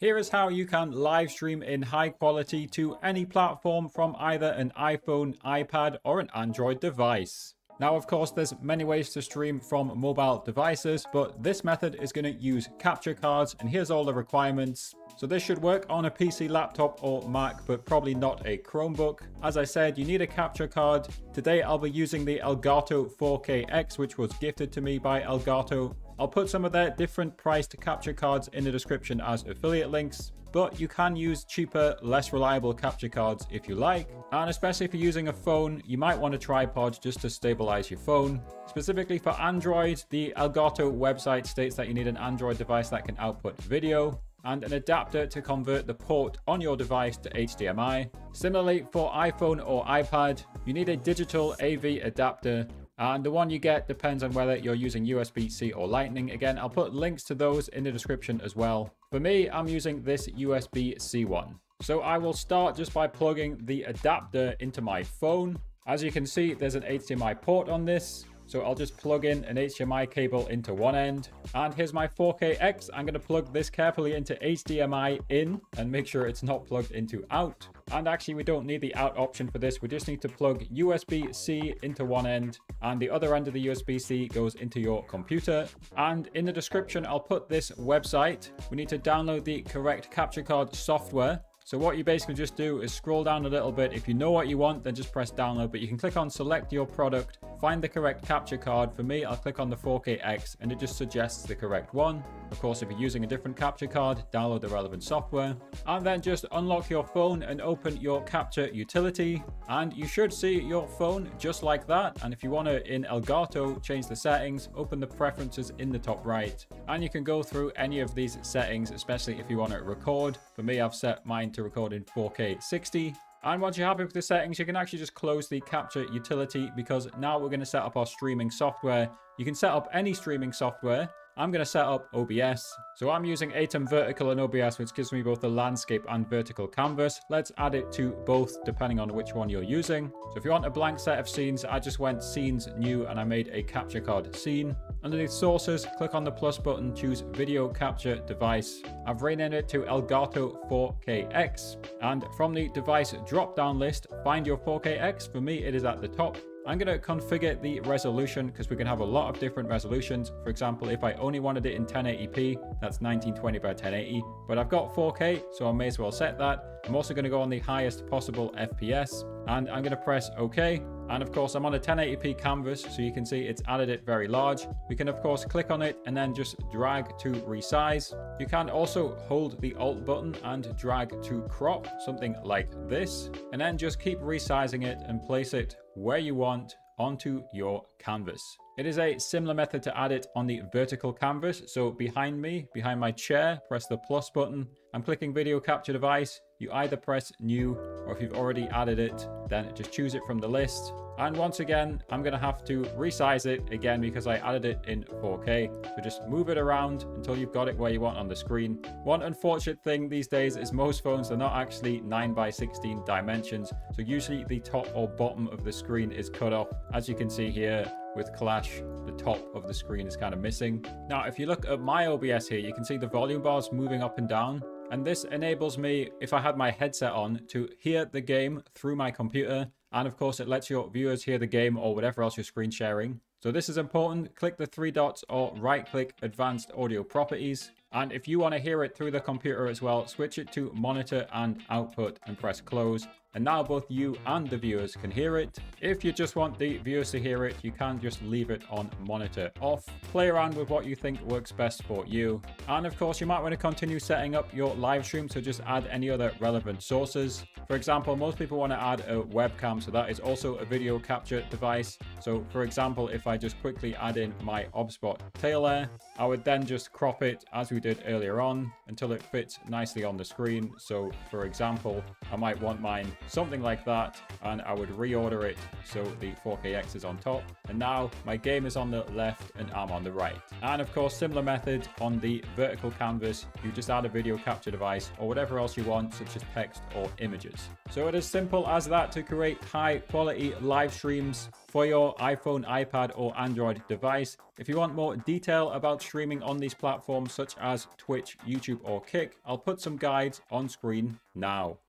Here is how you can live stream in high quality to any platform from either an iPhone, iPad, or an Android device. Now, of course, there's many ways to stream from mobile devices, but this method is going to use capture cards, and here's all the requirements. So this should work on a PC, laptop, or Mac, but probably not a Chromebook. As I said, you need a capture card. Today, I'll be using the Elgato 4KX, which was gifted to me by Elgato. I'll put some of their different priced capture cards in the description as affiliate links, but you can use cheaper, less reliable capture cards if you like. And especially if you're using a phone, you might want a tripod just to stabilize your phone. Specifically for Android, the Elgato website states that you need an Android device that can output video and an adapter to convert the port on your device to HDMI. Similarly, for iPhone or iPad, you need a digital AV adapter and the one you get depends on whether you're using USB-C or Lightning. Again, I'll put links to those in the description as well. For me, I'm using this USB-C one. So I will start just by plugging the adapter into my phone. As you can see, there's an HDMI port on this. So I'll just plug in an HDMI cable into one end. And here's my 4KX. I'm going to plug this carefully into HDMI in and make sure it's not plugged into out. And actually, we don't need the out option for this. We just need to plug USB-C into one end and the other end of the USB-C goes into your computer. And in the description, I'll put this website. We need to download the correct capture card software. So what you basically just do is scroll down a little bit. If you know what you want, then just press download, but you can click on select your product, find the correct capture card. For me, I'll click on the 4KX and it just suggests the correct one. Of course, if you're using a different capture card, download the relevant software and then just unlock your phone and open your capture utility. And you should see your phone just like that. And if you want to, in Elgato, change the settings, open the preferences in the top right. And you can go through any of these settings, especially if you want to record. For me, I've set mine to to record in 4K 60. And once you're happy with the settings, you can actually just close the capture utility because now we're going to set up our streaming software. You can set up any streaming software. I'm going to set up OBS. So I'm using Aitum Vertical and OBS, which gives me both the landscape and vertical canvas. Let's add it to both, depending on which one you're using. So if you want a blank set of scenes, I just went scenes new and I made a capture card scene. Underneath sources, click on the plus button, choose video capture device. I've renamed it to Elgato 4KX. And from the device drop down list, find your 4KX. For me, it is at the top. I'm going to configure the resolution because we can have a lot of different resolutions. For example, if I only wanted it in 1080p, that's 1920 by 1080. But I've got 4K, so I may as well set that. I'm also going to go on the highest possible FPS and I'm going to press OK. And of course, I'm on a 1080p canvas, so you can see it's added it very large. We can of course click on it and then just drag to resize. You can also hold the Alt button and drag to crop, something like this. And then just keep resizing it and place it where you want onto your canvas. It is a similar method to add it on the vertical canvas. So behind me, behind my chair, press the plus button. I'm clicking video capture device. You either press new or if you've already added it, then just choose it from the list. And once again, I'm going to have to resize it again because I added it in 4K. So just move it around until you've got it where you want on the screen. One unfortunate thing these days is most phones are not actually 9 by 16 dimensions. So usually the top or bottom of the screen is cut off. As you can see here, with Clash, the top of the screen is kind of missing. Now, if you look at my OBS here, you can see the volume bars moving up and down. And this enables me, if I had my headset on, to hear the game through my computer and of course, it lets your viewers hear the game or whatever else you're screen sharing. So this is important. Click the three dots or right click advanced audio properties. And if you want to hear it through the computer as well, switch it to monitor and output and press close and now both you and the viewers can hear it. If you just want the viewers to hear it, you can just leave it on monitor off. Play around with what you think works best for you. And of course, you might want to continue setting up your live stream, so just add any other relevant sources. For example, most people want to add a webcam, so that is also a video capture device. So for example, if I just quickly add in my OBSBot tail air, I would then just crop it as we did earlier on until it fits nicely on the screen. So for example, I might want mine something like that, and I would reorder it so the 4KX is on top. And now my game is on the left and I'm on the right. And of course, similar method on the vertical canvas, you just add a video capture device or whatever else you want, such as text or images. So it is simple as that to create high quality live streams for your iPhone, iPad, or Android device. If you want more detail about streaming on these platforms such as Twitch, YouTube, or Kick, I'll put some guides on screen now.